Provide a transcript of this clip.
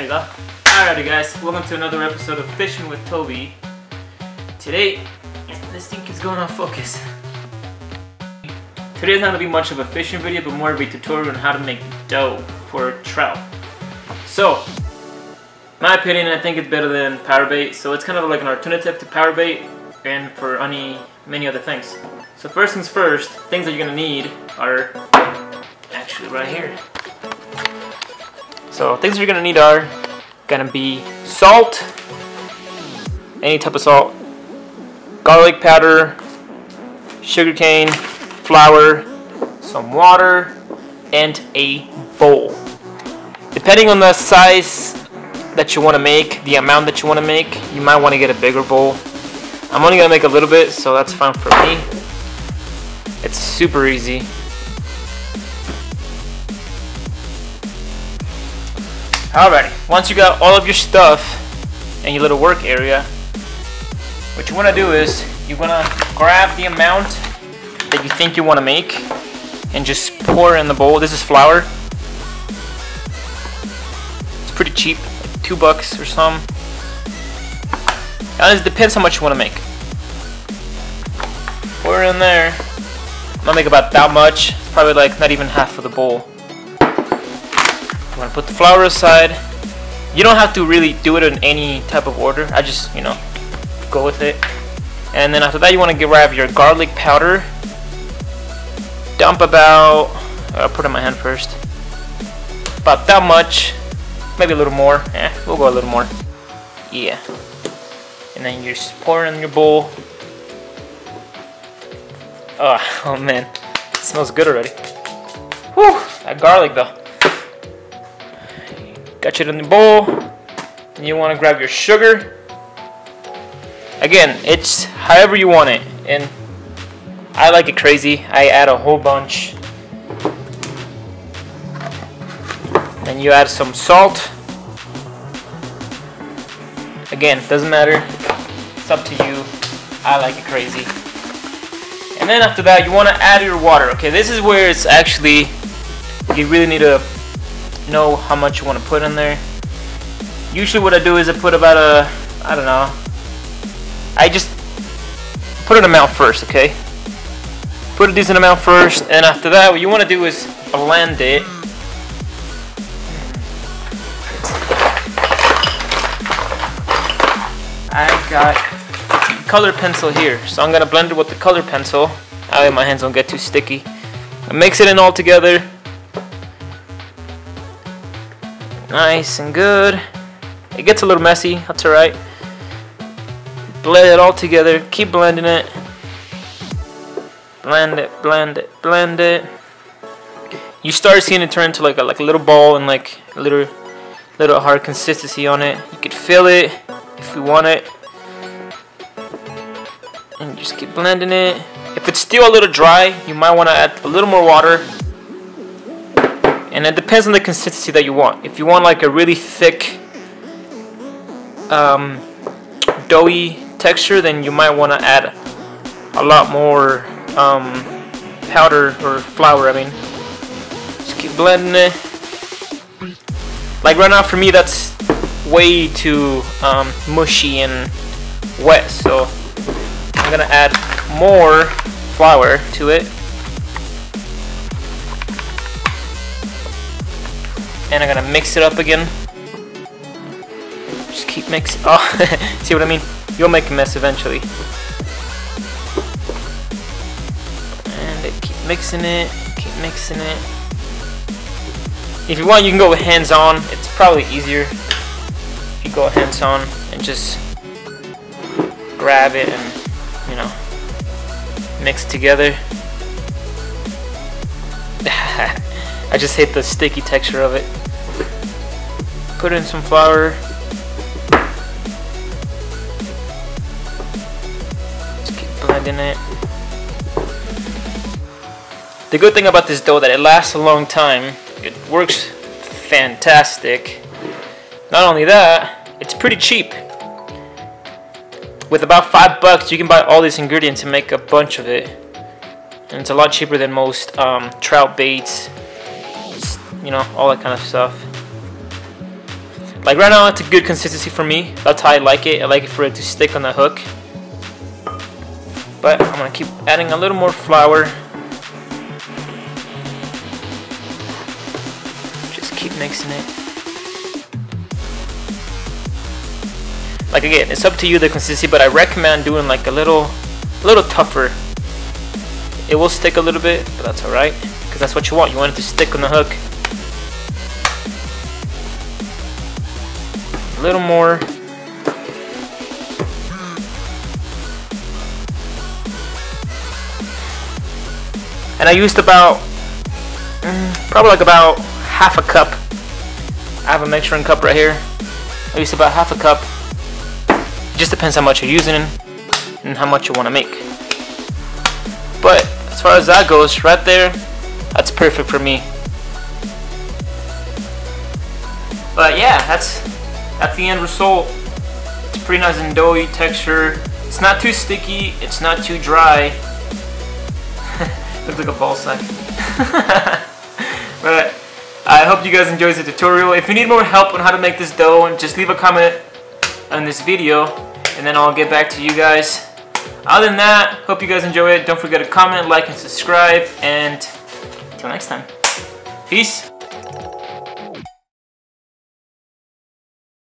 There we go. Alrighty guys, welcome to another episode of Fishing with Tobi. Today, this thing is going off focus. Today's not gonna be much of a fishing video, but more of a tutorial on how to make dough for trout. So, my opinion, I think it's better than power bait. So it's kind of like an alternative to power bait and for any many other things. So first things first, things that you're gonna need are actually right here. So things you're gonna need are gonna be salt, any type of salt, garlic powder, sugar cane, flour, some water, and a bowl. Depending on the size that you want to make, the amount that you want to make, you might want to get a bigger bowl. I'm only going to make a little bit, so that's fine for me. It's super easy. Alrighty, once you got all of your stuff in your little work area, what you want to do is you want to grab the amount that you think you want to make and just pour in the bowl. This is flour. It's pretty cheap, like two bucks or some. Now it depends how much you want to make. Pour in there. I'm gonna make about that much. Probably like not even half of the bowl. I'm gonna put the flour aside. You don't have to really do it in any type of order. I just, you know, go with it. And then after that, you want to grab your garlic powder. Dump about, I'll put it in my hand first. About that much, maybe a little more. Eh, we'll go a little more. Yeah. And then you just pour it in your bowl. Oh, oh man, it smells good already. Whew, that garlic though. Got it in the bowl. And you want to grab your sugar. Again, it's however you want it. And I like it crazy. I add a whole bunch. Then you add some salt. Again, doesn't matter. It's up to you. I like it crazy. And then after that, you want to add your water. Okay, this is where it's actually, you really need to know how much you want to put in there. Usually what I do is I put about a, I don't know, I just put an amount first, okay? Put a decent amount first, and after that, what you want to do is blend it. I got color pencil here, so I'm gonna blend it with the color pencil. Way my hands don't get too sticky. I mix it in all together. Nice and good. It gets a little messy, that's alright. Blend it all together, keep blending it. Blend it, blend it, blend it. You start seeing it turn into like a like a little ball and like a little little hard consistency on it. You could feel it if you want it. And just keep blending it. If it's still a little dry, you might want to add a little more water and it depends on the consistency that you want. If you want like a really thick, um, doughy texture, then you might want to add a lot more um, powder or flour. I mean, just keep blending it. Like right now, for me, that's way too um, mushy and wet. So I'm gonna add more flour to it. And I'm gonna mix it up again. Just keep mixing. Oh, see what I mean? You'll make a mess eventually. And keep mixing it, keep mixing it. If you want, you can go with hands-on. It's probably easier if you go hands-on and just grab it and, you know, mix together. I just hate the sticky texture of it. Put in some flour. Just keep blending it. The good thing about this dough that it lasts a long time. It works fantastic. Not only that, it's pretty cheap. With about five bucks, you can buy all these ingredients and make a bunch of it. And it's a lot cheaper than most um, trout baits, you know, all that kind of stuff. Like right now, it's a good consistency for me. That's how I like it. I like it for it to stick on the hook. But I'm gonna keep adding a little more flour. Just keep mixing it. Like again, it's up to you the consistency, but I recommend doing like a little, a little tougher. It will stick a little bit, but that's alright, because that's what you want. You want it to stick on the hook. A little more. And I used about, mm, probably like about half a cup. I have a measuring cup right here. I used about half a cup. It just depends how much you're using and how much you want to make. But as far as that goes, right there, that's perfect for me. But yeah, that's that's the end result. It's pretty nice and doughy texture. It's not too sticky. It's not too dry. Looks like a ball sack. but I hope you guys enjoyed the tutorial. If you need more help on how to make this dough, just leave a comment on this video and then I'll get back to you guys. Other than that, hope you guys enjoy it. Don't forget to comment, like, and subscribe. And until next time, peace.